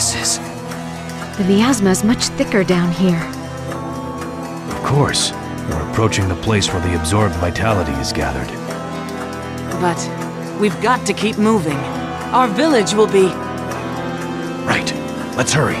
geniuses. The miasma is much thicker down here. Of course. We're approaching the place where the absorbed vitality is gathered. But we've got to keep moving. Our village will be... Right. Let's hurry.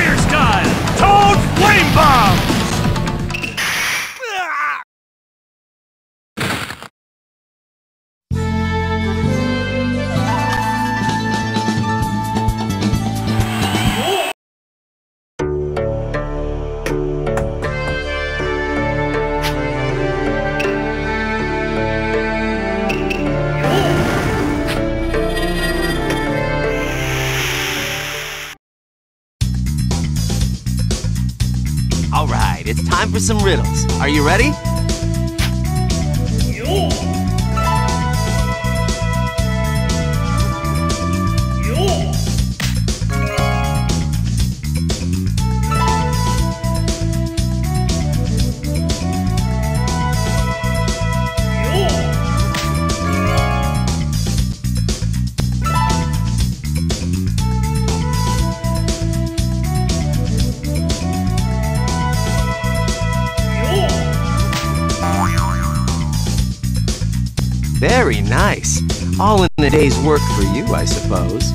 Fire style! Toad flame bomb! Right, it's time for some riddles. Are you ready? Very nice. All in a day's work for you, I suppose.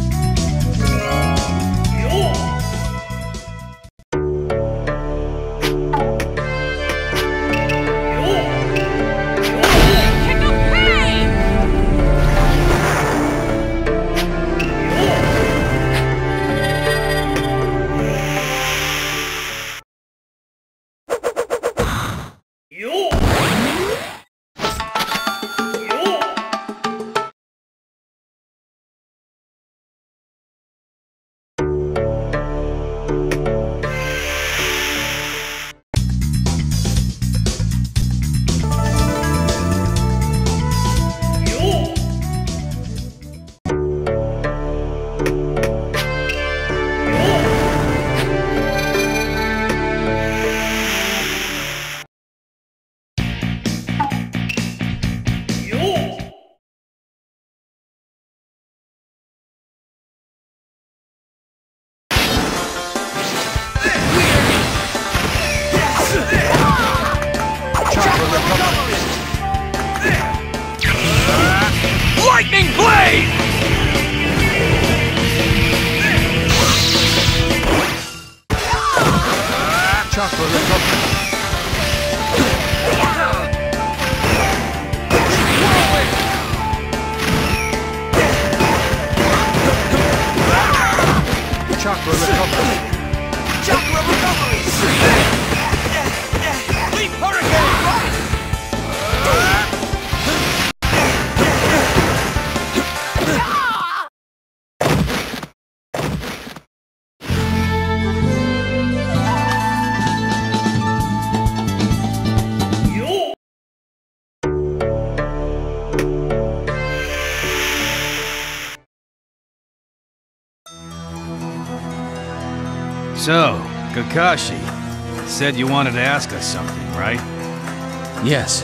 So, Kakashi, said you wanted to ask us something, right? Yes.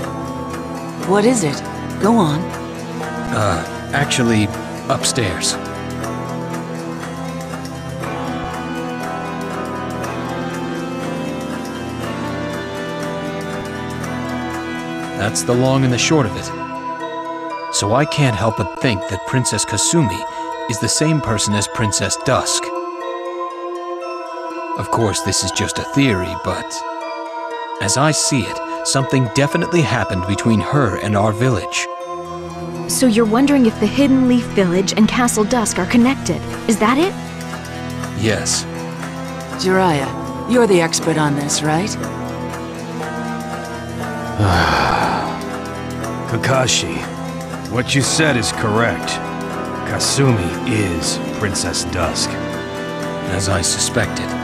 What is it? Go on. Uh, actually, upstairs. That's the long and the short of it. So I can't help but think that Princess Kasumi is the same person as Princess Dusk. Of course, this is just a theory, but as I see it, something definitely happened between her and our village. So you're wondering if the Hidden Leaf Village and Castle Dusk are connected. Is that it? Yes, Jiraiya, you're the expert on this, right? Kakashi, what you said is correct. Kasumi is Princess Dusk. as I suspected.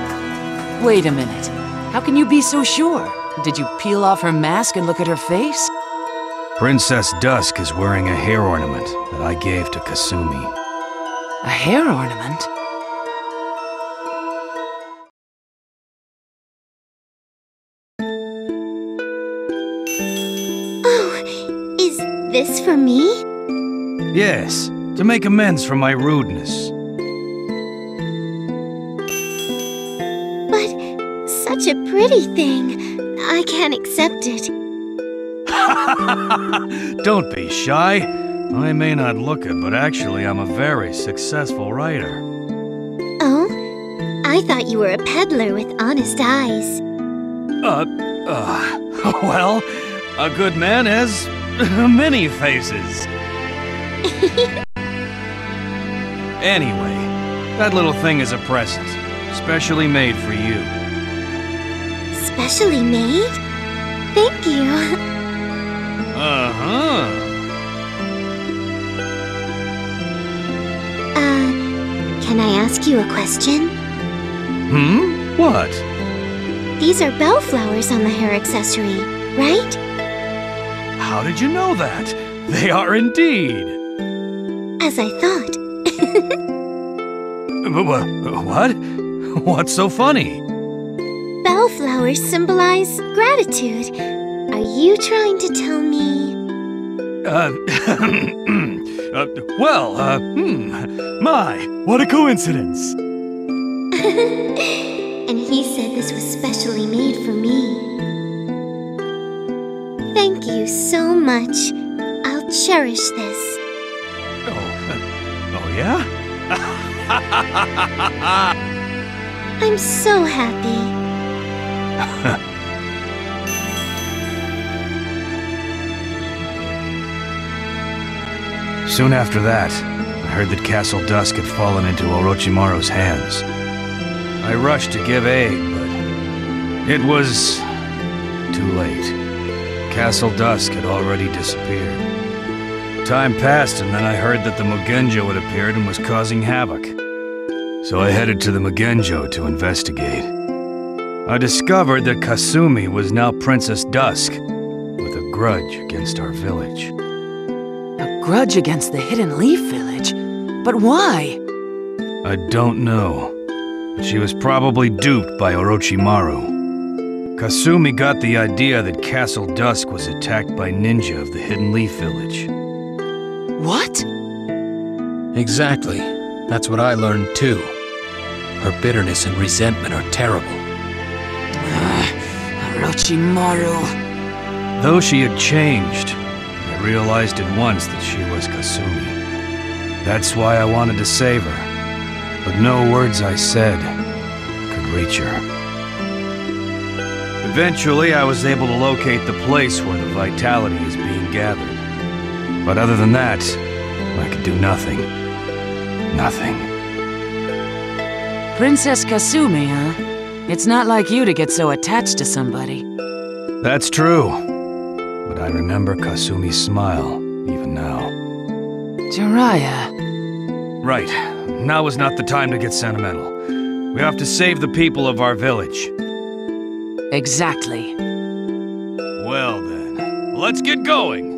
Wait a minute. How can you be so sure? Did you peel off her mask and look at her face? Princess Dusk is wearing a hair ornament that I gave to Kasumi. A hair ornament? Oh, is this for me? Yes, to make amends for my rudeness. Pretty thing. I can't accept it. Don't be shy. I may not look it, but actually I'm a very successful writer. Oh? I thought you were a peddler with honest eyes. Uh, uh, well, a good man has many faces. anyway, that little thing is a present, specially made for you. Specially made? Thank you. Uh-huh. Uh, can I ask you a question? Hmm? What? These are bellflowers on the hair accessory, right? How did you know that? They are indeed. As I thought. Wh- What? What's so funny? Bellflowers symbolize gratitude. Are you trying to tell me? Uh, uh well, uh, hmm, my, what a coincidence. and he said this was specially made for me. Thank you so much. I'll cherish this. Oh, uh, oh yeah? I'm so happy. Soon after that, I heard that Castle Dusk had fallen into Orochimaru's hands. I rushed to give aid, but it was too late. Castle Dusk had already disappeared. Time passed, and then I heard that the Mugenjo had appeared and was causing havoc. So I headed to the Mugenjo to investigate. I discovered that Kasumi was now Princess Dusk, with a grudge against our village. A grudge against the Hidden Leaf Village? But why? I don't know. But she was probably duped by Orochimaru. Kasumi got the idea that Castle Dusk was attacked by ninja of the Hidden Leaf Village. What? Exactly. That's what I learned too. Her bitterness and resentment are terrible. Ah, Orochimaru. Though she had changed, I realized at once that she was Kasumi. That's why I wanted to save her. But no words I said could reach her. Eventually, I was able to locate the place where the vitality is being gathered. But other than that, I could do nothing. Nothing. Princess Kasumi, huh? It's not like you to get so attached to somebody. That's true. I remember Kasumi's smile, even now. Jiraiya. Right. Now is not the time to get sentimental. We have to save the people of our village. Exactly. Well then, let's get going.